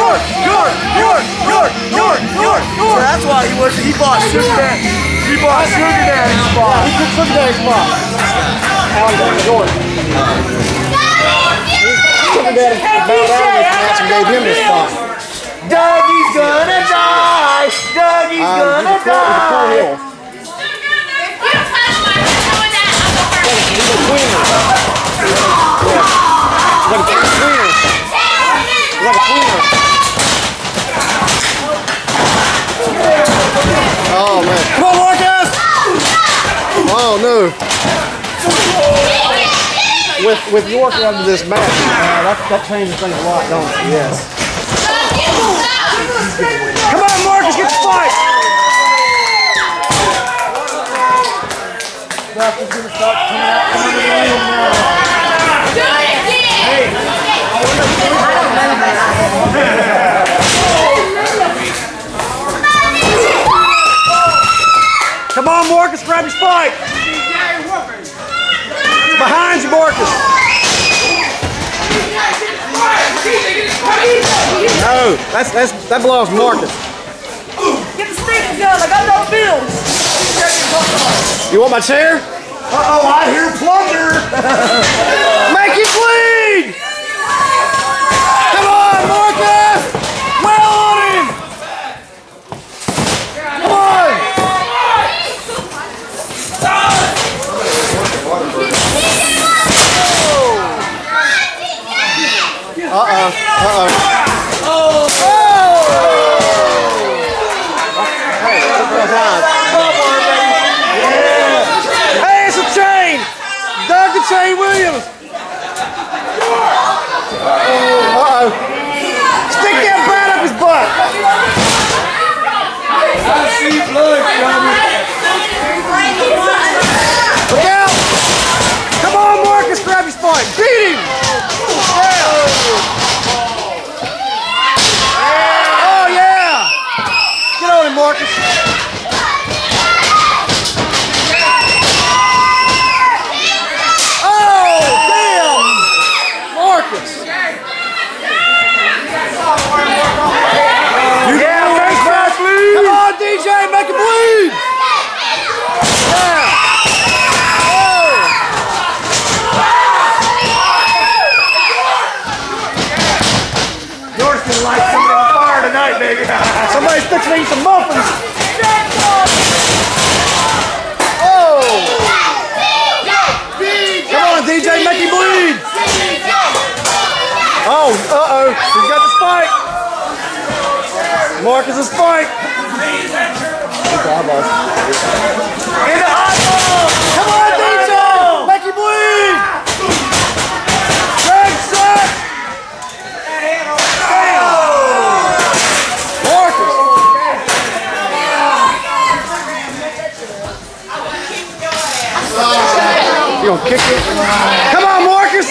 York, York, York, York, York. So that's why he was he bought my sugar daddy spot. He took spot. Alexander Jordan. Sugar daddy bowed out of this and gave him this spot. Dougie's gonna die. Dougie's Um, gonna die. A. He's like a tweener. Like a. Oh man. Come on, Marcus! Oh no. With with York under this match, uh, that, that changes things a lot, don't it? Yes. Come on, Marcus, get the fight! Stuff is gonna start coming out from the ring now. Come on, Marcus, grab your spike! Behind you, Marcus! No, that's that's that belongs to Marcus. Get the stick gun. I got no bills. You want my chair? Uh-oh, I hear plunder. Make it bleed! Come on, Marcus! Well on him! Come on! Uh-oh, uh-oh. Oh! Hey, look at that. Hey, it's a chain! Doug the Chain Williams! Uh-oh. Stick that bat up his butt! I see blood coming. Look out! Come on, Marcus, grab your spike. Beat him! Yeah! Oh, yeah! Get on him, Marcus. Oh, damn! Marcus! You Yeah, make that bleed. Come on, DJ, make it bleed! Yeah! Oh! Yours gonna light somebody on fire tonight, baby. Somebody's fixing to eat some muffins! Oh! Come on, DJ, make him bleed! Oh, uh-oh, he's got the spike! Marcus is spike! You gonna kick it? Come on, Marcus!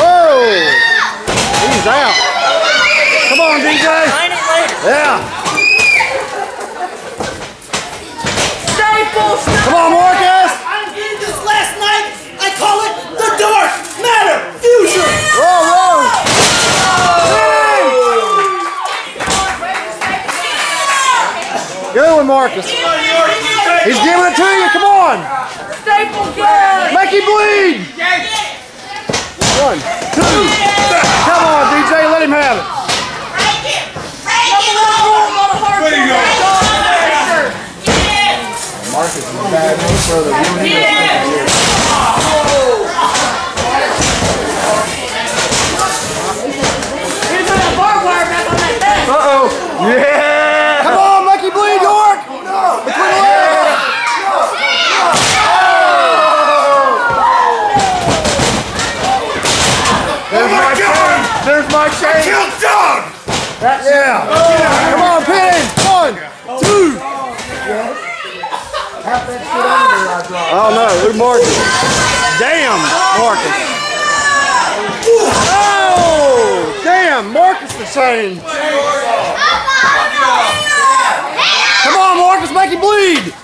Oh! He's out. Come on, DJ. Yeah. Staples. Come on, Marcus. I did this last night. I call it the dark matter fusion. Whoa, whoa. Good one, Marcus. He's giving it to you. Come on. Staple gun. Make him bleed. One, two. Come on, DJ. Let him have it. Number one rule on a hard There you go. Here's my barbed wire back on that thing. Uh-oh. Yeah. Come on, make him bleed, York. Between the legs. There's my chain. There's my chain. Kill dog. Yeah. Come on, pin. One, two. Oh no, look at Marcus. Damn, Marcus. Oh, damn, Marcus the same. Come on, Marcus, make him bleed.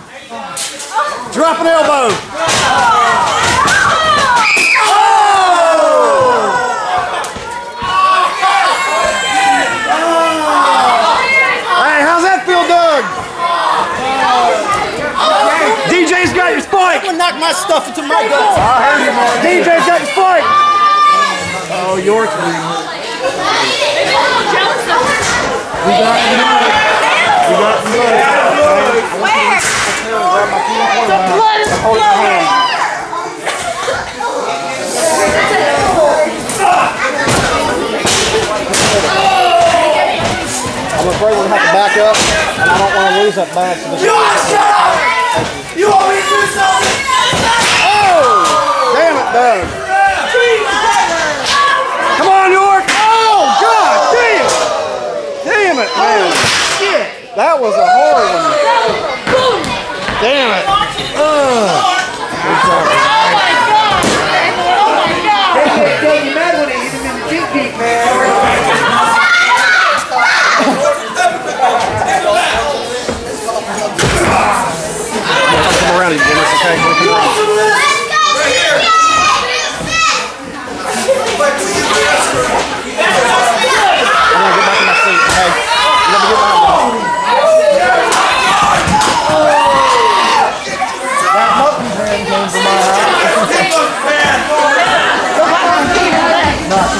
Drop an elbow. Oh! Hey, how's that feel, gonna knock my stuff into my guts. I heard you, Mark. DJ's got the spike. Oh, York's leading. We got the blood. We got the blood. Where? Grab my key and The blood is Hold it in my hand. flowing. I'm afraid we're gonna have to back up, and I don't want to lose that badge. to this- You want to shut up? You want me to do something? Oh! Doug. Come on, York! Oh, God! Damn! Damn it, man! Oh, shit. That was a hard one.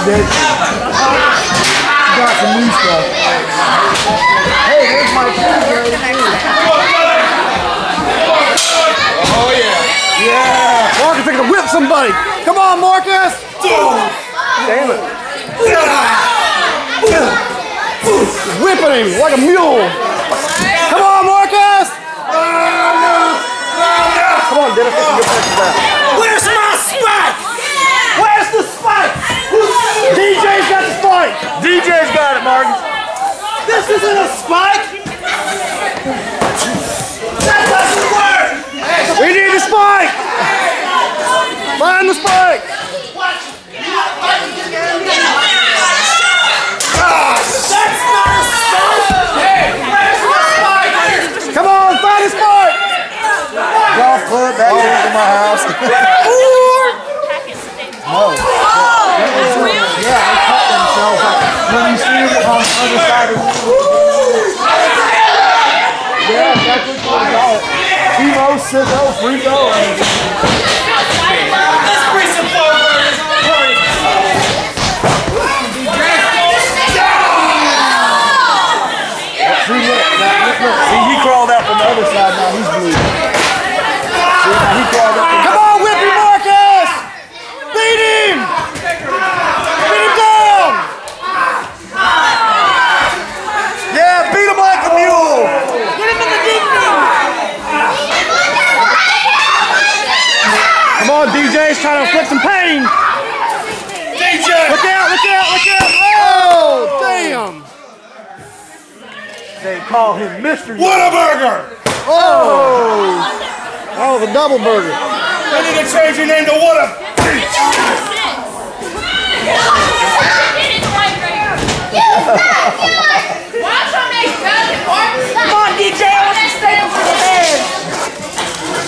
She got some new stuff. Hey, there's my key, Oh yeah. Yeah. Marcus are gonna whip somebody. Come on, Marcus. Damn it. Whipping him like a mule. Come on, Marcus. Come on, Dennis. Get punches back. Where's my spike? Where's the spike? DJ's got the spike. DJ's got it, Marcus. This isn't a spike. That doesn't work. We need the spike. Find the spike. That's not a spike. Where's my spike? Come on, find the spike. Golf club that came from my house. Yeah, they cut themselves like when you see them on the other side of the Yeah, that's what they call it. Emo, sicko, freako. Let's bring some fireworks on the party. See, look, now, look, look. See, he crawled out from the other side, now he's bleeding. See, now he crawled out from Come on, whip him, Marcus! Beat him! Beat him down! Yeah, beat him like a mule! Get him in the deep end. Come on, DJ's trying to inflict some pain! DJ. Look out, look out, look out! Oh, oh damn! They call him Mr. Whataburger. Oh! oh that was a double burger. I need to change your name to Whata. Come on, DJ. I want to stay for the bed.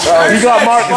Uh, you got Marcus